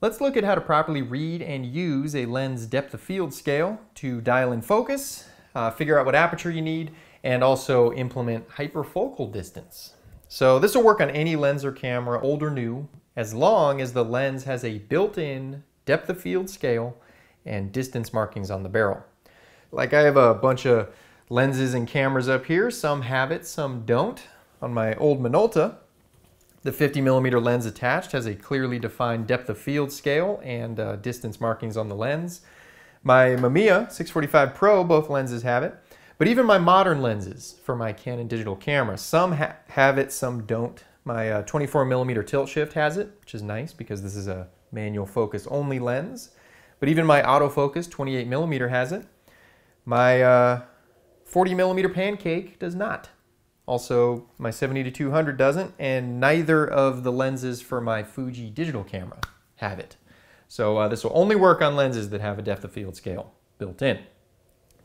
Let's look at how to properly read and use a lens depth of field scale to dial in focus, uh, figure out what aperture you need, and also implement hyperfocal distance. So this will work on any lens or camera, old or new, as long as the lens has a built-in depth of field scale and distance markings on the barrel. Like I have a bunch of lenses and cameras up here. Some have it, some don't. On my old Minolta, the 50 millimeter lens attached has a clearly defined depth of field scale and uh, distance markings on the lens. My Mamiya 645 Pro, both lenses have it. But even my modern lenses for my Canon digital camera, some ha have it, some don't. My uh, 24 millimeter tilt shift has it, which is nice because this is a manual focus only lens. But even my autofocus 28 millimeter has it. My uh, 40 millimeter pancake does not. Also, my 70 to 200 doesn't, and neither of the lenses for my Fuji digital camera have it. So uh, this will only work on lenses that have a depth of field scale built in.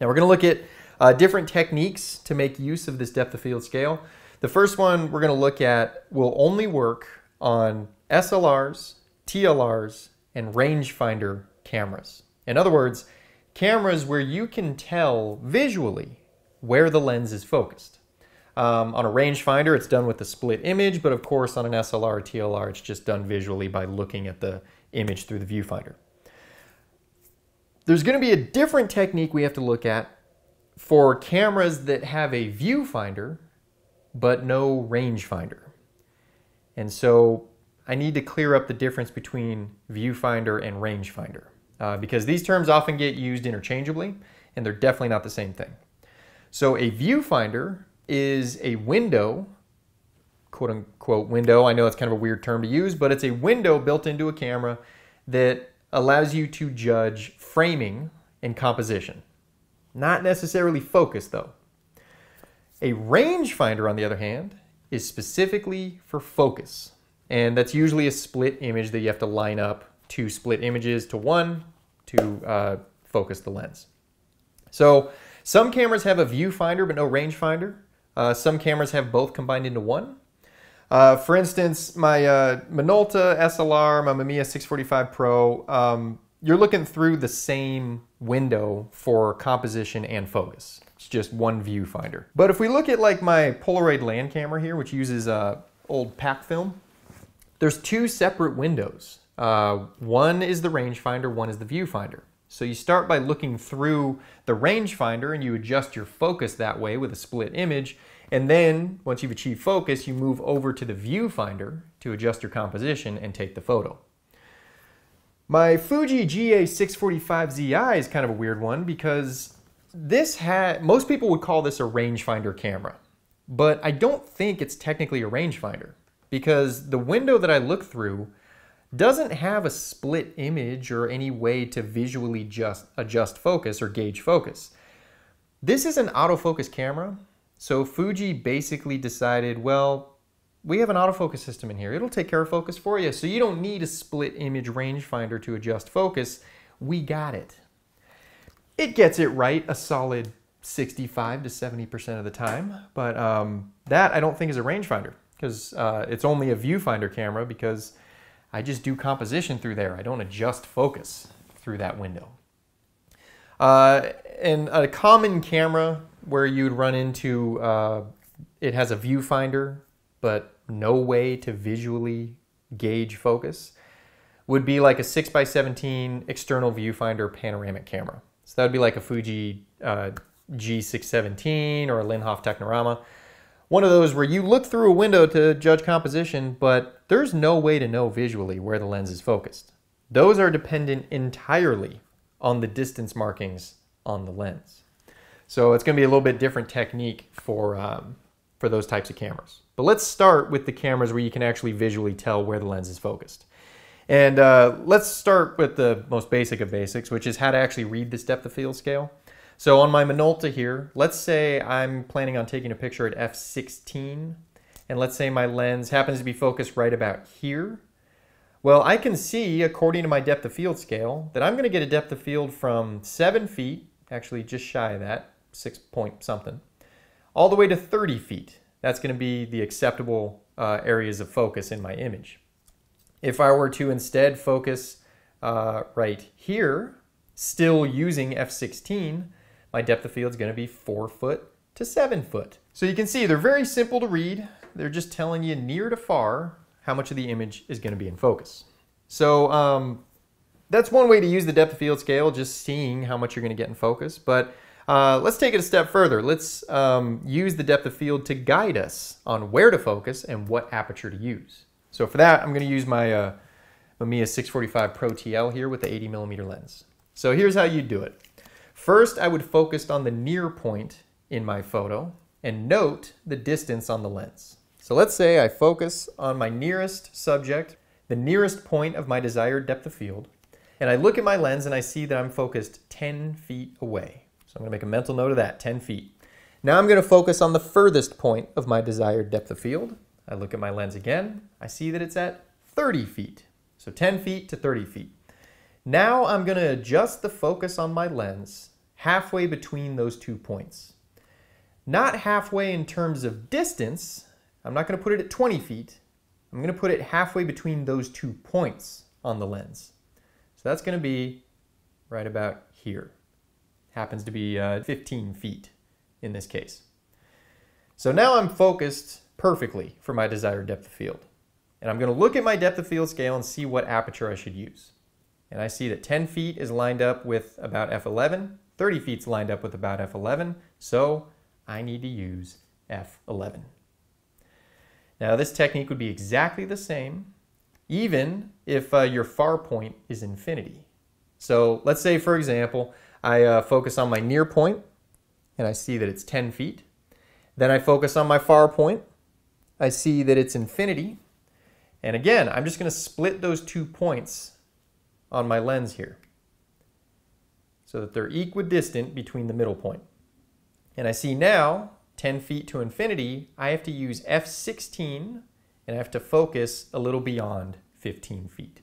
Now we're going to look at uh, different techniques to make use of this depth of field scale. The first one we're going to look at will only work on SLRs, TLRs, and rangefinder cameras. In other words, cameras where you can tell visually where the lens is focused. Um, on a rangefinder, it's done with the split image, but of course on an SLR or TLR, it's just done visually by looking at the image through the viewfinder. There's going to be a different technique we have to look at for cameras that have a viewfinder but no rangefinder. And so I need to clear up the difference between viewfinder and rangefinder uh, because these terms often get used interchangeably and they're definitely not the same thing. So a viewfinder is a window, quote unquote window. I know it's kind of a weird term to use, but it's a window built into a camera that allows you to judge framing and composition. Not necessarily focus though. A rangefinder, on the other hand, is specifically for focus. And that's usually a split image that you have to line up two split images to one to uh, focus the lens. So some cameras have a viewfinder but no rangefinder. Uh, some cameras have both combined into one. Uh, for instance, my uh, Minolta SLR, my Mamiya 645 Pro, um, you're looking through the same window for composition and focus. It's just one viewfinder. But if we look at like my Polaroid land camera here, which uses uh, old pack film, there's two separate windows. Uh, one is the rangefinder, one is the viewfinder. So you start by looking through the rangefinder and you adjust your focus that way with a split image. And then once you've achieved focus, you move over to the viewfinder to adjust your composition and take the photo. My Fuji GA645ZI is kind of a weird one because this had, most people would call this a rangefinder camera, but I don't think it's technically a rangefinder because the window that I look through doesn't have a split image or any way to visually just adjust focus or gauge focus. This is an autofocus camera, so Fuji basically decided, well, we have an autofocus system in here. It'll take care of focus for you, so you don't need a split image rangefinder to adjust focus. We got it. It gets it right a solid 65 to 70% of the time, but um, that I don't think is a rangefinder because uh, it's only a viewfinder camera because I just do composition through there. I don't adjust focus through that window. Uh, and a common camera where you'd run into, uh, it has a viewfinder, but no way to visually gauge focus, would be like a 6x17 external viewfinder panoramic camera. So that would be like a Fuji uh, G617 or a Linhof Technorama one of those where you look through a window to judge composition, but there's no way to know visually where the lens is focused. Those are dependent entirely on the distance markings on the lens. So it's going to be a little bit different technique for, um, for those types of cameras. But let's start with the cameras where you can actually visually tell where the lens is focused. And uh, let's start with the most basic of basics, which is how to actually read this depth of field scale. So on my Minolta here, let's say I'm planning on taking a picture at f16, and let's say my lens happens to be focused right about here. Well, I can see, according to my depth of field scale, that I'm going to get a depth of field from 7 feet, actually just shy of that, 6 point something, all the way to 30 feet. That's going to be the acceptable uh, areas of focus in my image. If I were to instead focus uh, right here, still using f16, my depth of field is going to be 4 foot to 7 foot. So you can see they're very simple to read. They're just telling you near to far how much of the image is going to be in focus. So um, that's one way to use the depth of field scale, just seeing how much you're going to get in focus. But uh, let's take it a step further. Let's um, use the depth of field to guide us on where to focus and what aperture to use. So for that, I'm going to use my uh, Mamiya 645 Pro TL here with the 80 millimeter lens. So here's how you do it. First, I would focus on the near point in my photo and note the distance on the lens. So let's say I focus on my nearest subject, the nearest point of my desired depth of field, and I look at my lens and I see that I'm focused 10 feet away. So I'm gonna make a mental note of that, 10 feet. Now I'm gonna focus on the furthest point of my desired depth of field. I look at my lens again, I see that it's at 30 feet. So 10 feet to 30 feet. Now I'm gonna adjust the focus on my lens halfway between those two points. Not halfway in terms of distance, I'm not gonna put it at 20 feet, I'm gonna put it halfway between those two points on the lens. So that's going to be right about here. Happens to be uh, 15 feet in this case. So now I'm focused perfectly for my desired depth of field. And I'm going to look at my depth of field scale and see what aperture I should use. And I see that 10 feet is lined up with about f11, 30 feet is lined up with about f11, so I need to use f11. Now this technique would be exactly the same even if uh, your far point is infinity. So let's say, for example, I uh, focus on my near point and I see that it's 10 feet. Then I focus on my far point. I see that it's infinity. And again, I'm just going to split those two points on my lens here so that they're equidistant between the middle point. And I see now, 10 feet to infinity, I have to use f16 and I have to focus a little beyond 15 feet.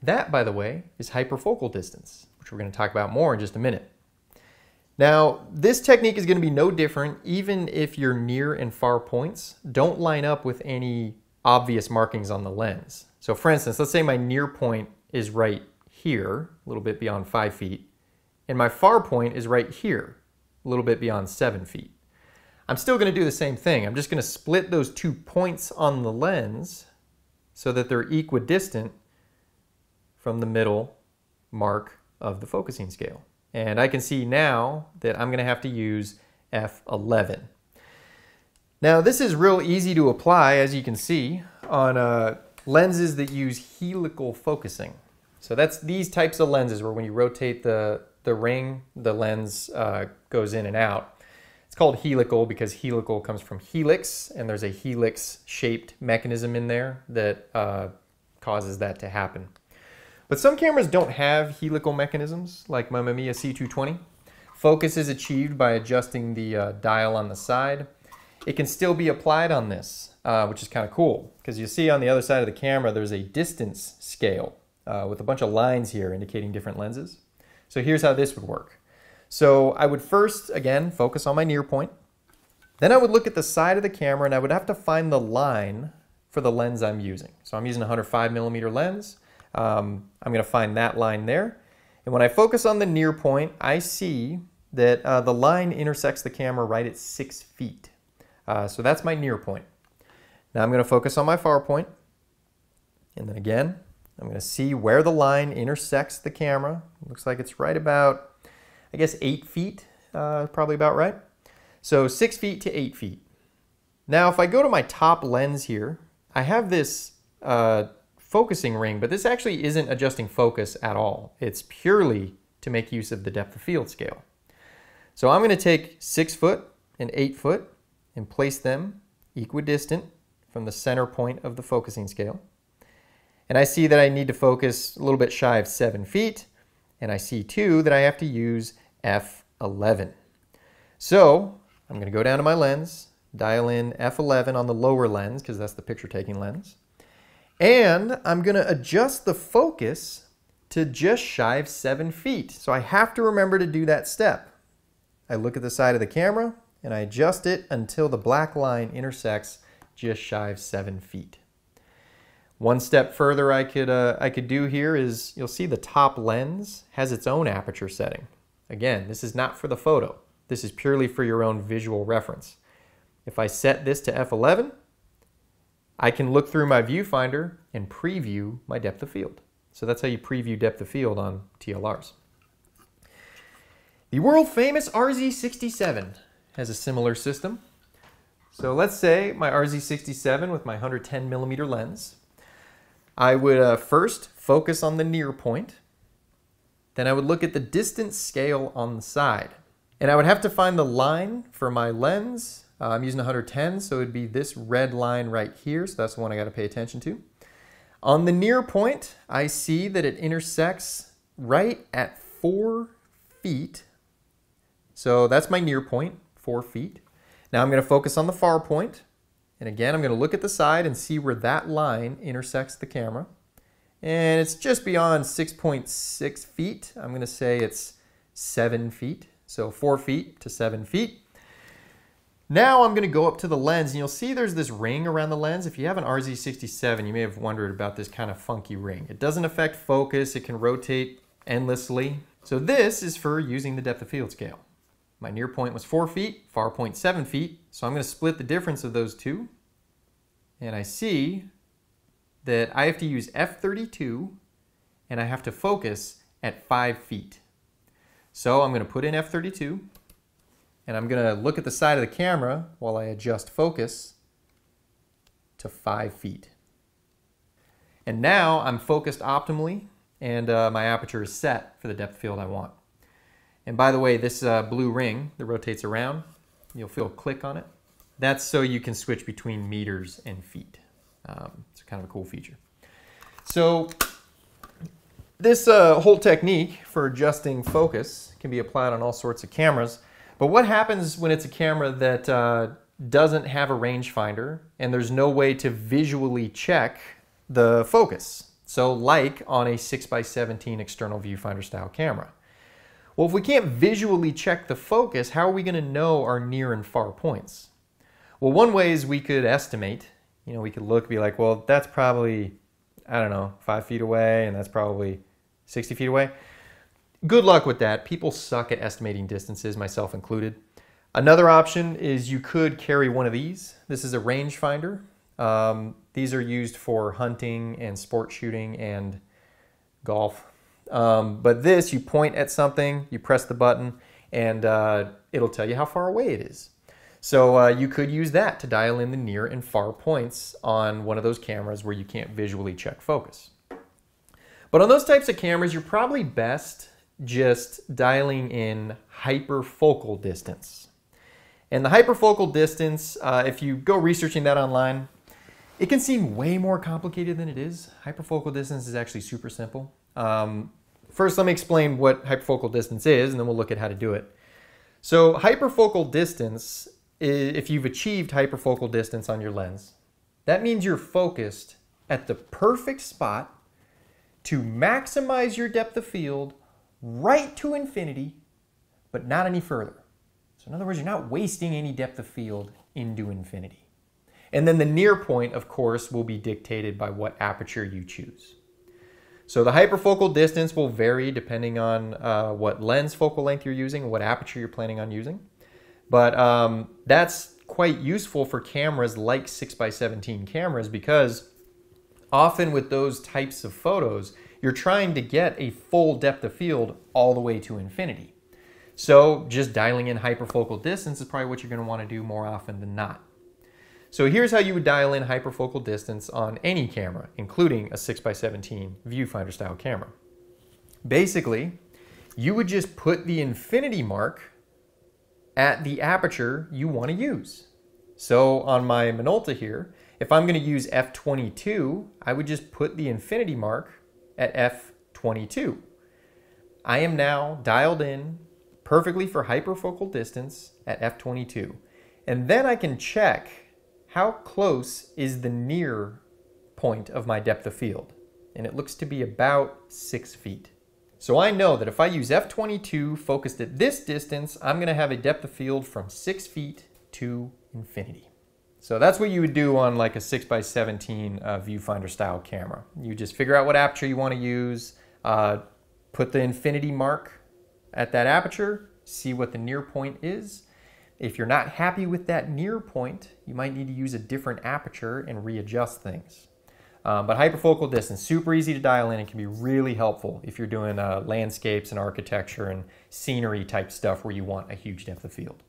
That, by the way, is hyperfocal distance, which we're going to talk about more in just a minute. Now, this technique is going to be no different even if your near and far points don't line up with any obvious markings on the lens. So for instance, let's say my near point is right here, a little bit beyond five feet, and my far point is right here, a little bit beyond seven feet. I'm still going to do the same thing. I'm just going to split those two points on the lens so that they're equidistant from the middle mark of the focusing scale. And I can see now that I'm going to have to use F11. Now this is real easy to apply as you can see on uh, lenses that use helical focusing. So that's these types of lenses where when you rotate the, the ring, the lens uh, goes in and out. It's called helical because helical comes from helix, and there's a helix-shaped mechanism in there that uh, causes that to happen. But some cameras don't have helical mechanisms, like my Mamiya C220. Focus is achieved by adjusting the uh, dial on the side. It can still be applied on this, uh, which is kind of cool, because you see on the other side of the camera there's a distance scale uh, with a bunch of lines here indicating different lenses. So here's how this would work. So I would first, again, focus on my near point. Then I would look at the side of the camera and I would have to find the line for the lens I'm using. So I'm using a 105 millimeter lens. Um, I'm going to find that line there. And when I focus on the near point, I see that uh, the line intersects the camera right at six feet. Uh, so that's my near point. Now I'm going to focus on my far point. And then again, I'm going to see where the line intersects the camera. Looks like it's right about I guess eight feet, uh, probably about right. So six feet to eight feet. Now, if I go to my top lens here, I have this uh, focusing ring, but this actually isn't adjusting focus at all. It's purely to make use of the depth of field scale. So I'm going to take six foot and eight foot and place them equidistant from the center point of the focusing scale. And I see that I need to focus a little bit shy of seven feet. And I see too that I have to use f11. So I'm going to go down to my lens, dial in f11 on the lower lens because that's the picture taking lens. And I'm going to adjust the focus to just shy of seven feet. So I have to remember to do that step. I look at the side of the camera and I adjust it until the black line intersects just shy of seven feet. One step further I could, uh, I could do here is you'll see the top lens has its own aperture setting. Again, this is not for the photo. This is purely for your own visual reference. If I set this to f11, I can look through my viewfinder and preview my depth of field. So that's how you preview depth of field on TLRs. The world famous RZ67 has a similar system. So let's say my RZ67 with my 110 millimeter lens. I would uh, first focus on the near point. Then I would look at the distance scale on the side. And I would have to find the line for my lens. Uh, I'm using 110, so it would be this red line right here. So that's the one I got to pay attention to. On the near point, I see that it intersects right at four feet. So that's my near point, four feet. Now I'm going to focus on the far point. And again, I'm going to look at the side and see where that line intersects the camera. And it's just beyond 6.6 feet. I'm going to say it's 7 feet. So 4 feet to 7 feet. Now I'm going to go up to the lens and you'll see there's this ring around the lens. If you have an RZ67, you may have wondered about this kind of funky ring. It doesn't affect focus. It can rotate endlessly. So this is for using the depth of field scale. My near point was 4 feet, far point 7 feet. So I'm going to split the difference of those two. And I see that I have to use f32 and I have to focus at 5 feet. So I'm going to put in f32 and I'm going to look at the side of the camera while I adjust focus to 5 feet. And now I'm focused optimally and uh, my aperture is set for the depth field I want. And by the way, this uh, blue ring that rotates around, you'll feel click on it. That's so you can switch between meters and feet. Um, it's kind of a cool feature. So this uh, whole technique for adjusting focus can be applied on all sorts of cameras. But what happens when it's a camera that uh, doesn't have a rangefinder and there's no way to visually check the focus? So like on a 6x17 external viewfinder style camera. Well, if we can't visually check the focus, how are we going to know our near and far points? Well, one way is we could estimate. You know, we could look, be like, well, that's probably, I don't know, five feet away, and that's probably 60 feet away. Good luck with that. People suck at estimating distances, myself included. Another option is you could carry one of these. This is a rangefinder. Um, these are used for hunting and sport shooting and golf. Um, but this, you point at something, you press the button, and uh, it'll tell you how far away it is. So uh, you could use that to dial in the near and far points on one of those cameras where you can't visually check focus. But on those types of cameras, you're probably best just dialing in hyperfocal distance. And the hyperfocal distance, uh, if you go researching that online, it can seem way more complicated than it is. Hyperfocal distance is actually super simple. Um, first, let me explain what hyperfocal distance is, and then we'll look at how to do it. So hyperfocal distance, is, if you've achieved hyperfocal distance on your lens, that means you're focused at the perfect spot to maximize your depth of field right to infinity, but not any further. So in other words, you're not wasting any depth of field into infinity. And then the near point, of course, will be dictated by what aperture you choose. So the hyperfocal distance will vary depending on uh, what lens focal length you're using, what aperture you're planning on using. But um, that's quite useful for cameras like 6x17 cameras because often with those types of photos, you're trying to get a full depth of field all the way to infinity. So just dialing in hyperfocal distance is probably what you're going to want to do more often than not. So here's how you would dial in hyperfocal distance on any camera, including a 6x17 viewfinder style camera. Basically, you would just put the infinity mark at the aperture you want to use. So on my Minolta here, if I'm going to use f22, I would just put the infinity mark at f22. I am now dialed in perfectly for hyperfocal distance at f22. And then I can check how close is the near point of my depth of field? And it looks to be about six feet. So I know that if I use F22 focused at this distance, I'm gonna have a depth of field from six feet to infinity. So that's what you would do on like a 6x17 uh, viewfinder style camera. You just figure out what aperture you want to use, uh, put the infinity mark at that aperture, see what the near point is. If you're not happy with that near point, you might need to use a different aperture and readjust things. Um, but hyperfocal distance, super easy to dial in and can be really helpful if you're doing uh, landscapes and architecture and scenery type stuff where you want a huge depth of field.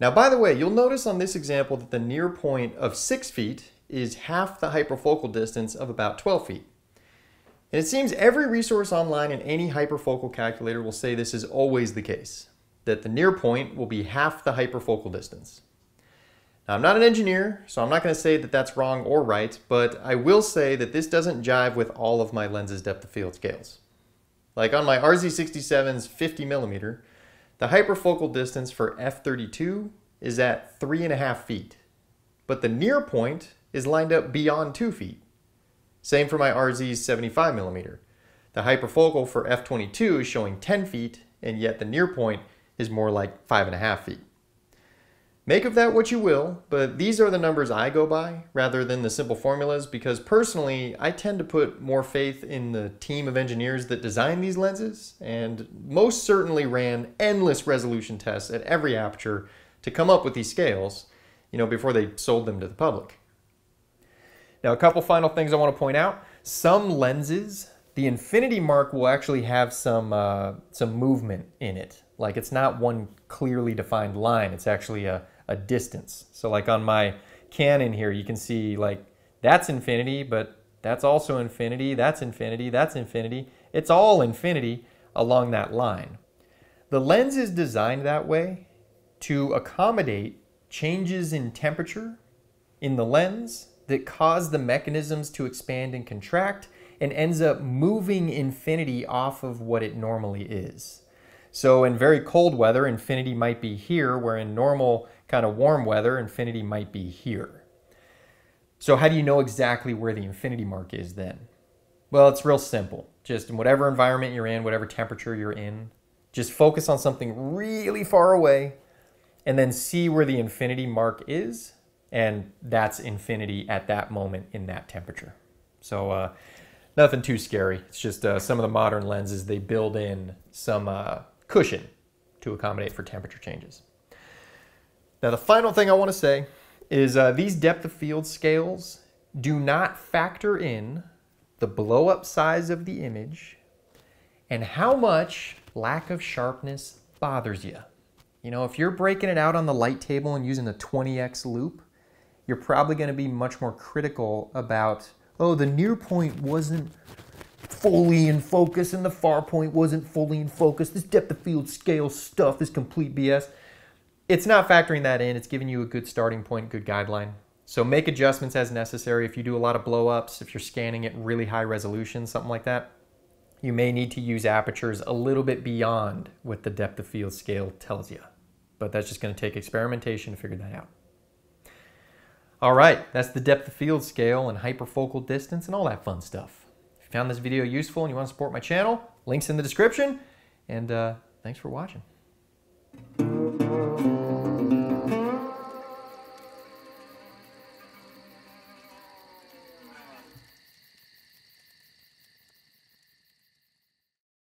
Now, by the way, you'll notice on this example that the near point of 6 feet is half the hyperfocal distance of about 12 feet. And it seems every resource online and any hyperfocal calculator will say this is always the case, that the near point will be half the hyperfocal distance. Now, I'm not an engineer, so I'm not going to say that that's wrong or right, but I will say that this doesn't jive with all of my lens's depth of field scales. Like on my RZ67's 50 millimeter, the hyperfocal distance for f32 is at 3.5 feet, but the near point is lined up beyond 2 feet. Same for my RZ's 75mm. The hyperfocal for f22 is showing 10 feet, and yet the near point is more like 5.5 feet. Make of that what you will, but these are the numbers I go by rather than the simple formulas because personally I tend to put more faith in the team of engineers that design these lenses and most certainly ran endless resolution tests at every aperture to come up with these scales, you know, before they sold them to the public. Now a couple final things I want to point out. Some lenses, the infinity mark will actually have some, uh, some movement in it. Like it's not one clearly defined line, it's actually a a distance. So like on my Canon here, you can see like that's infinity, but that's also infinity, that's infinity, that's infinity. It's all infinity along that line. The lens is designed that way to accommodate changes in temperature in the lens that cause the mechanisms to expand and contract and ends up moving infinity off of what it normally is. So in very cold weather, infinity might be here, where in normal kind of warm weather, infinity might be here. So how do you know exactly where the infinity mark is then? Well, it's real simple. Just in whatever environment you're in, whatever temperature you're in, just focus on something really far away and then see where the infinity mark is. And that's infinity at that moment in that temperature. So uh, nothing too scary. It's just uh, some of the modern lenses, they build in some uh, cushion to accommodate for temperature changes. Now, the final thing I want to say is uh, these depth of field scales do not factor in the blow up size of the image and how much lack of sharpness bothers you. You know, if you're breaking it out on the light table and using a 20x loupe, you're probably going to be much more critical about, oh, the near point wasn't fully in focus and the far point wasn't fully in focus. This depth of field scale stuff is complete BS it's not factoring that in. It's giving you a good starting point, good guideline. So make adjustments as necessary. If you do a lot of blowups, if you're scanning at really high resolution, something like that, you may need to use apertures a little bit beyond what the depth of field scale tells you. But that's just going to take experimentation to figure that out. All right, that's the depth of field scale and hyperfocal distance and all that fun stuff found this video useful and you want to support my channel, links in the description. And uh, thanks for watching.